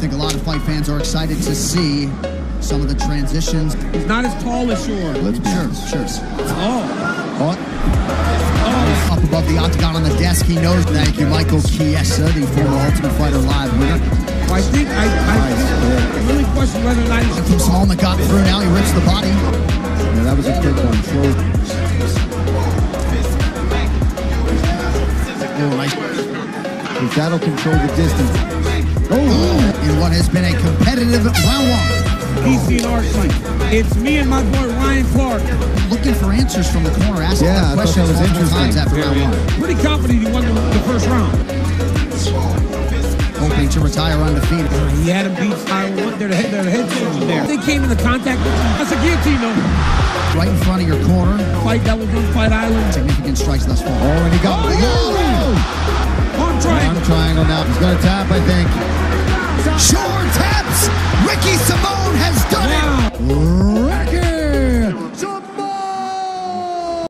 think a lot of fight fans are excited to see some of the transitions. He's not as tall as Shore. Let's be sure, sure. Oh. Oh. Up above the octagon on the desk, he knows. Thank you, Michael Chiesa, the former Ultimate Fighter Live winner. I think I, I think, really question whether or not he's From Smallman got through. Now he rips the body. Yeah, that was a quick one. Show. Oh, nice. If that'll control the distance. Oh, In what has been a competitive round one. PC and Art fight. It's me and my boy Ryan Clark. Looking for answers from the corner, asking Yeah, I the thought questions that was multiple interesting. times after round one. Pretty confident he won the, the first round. Hoping to retire undefeated. Uh, he had him beat style one. They're the head, they're the head soldiers there. They came into contact. That's a guillotine though. Right in front of your corner. Fight that was on Fight Island. Significant strikes thus far. oh, and he got. Oh! Arm triangle. Arm triangle now. He's going to tap, I think. Show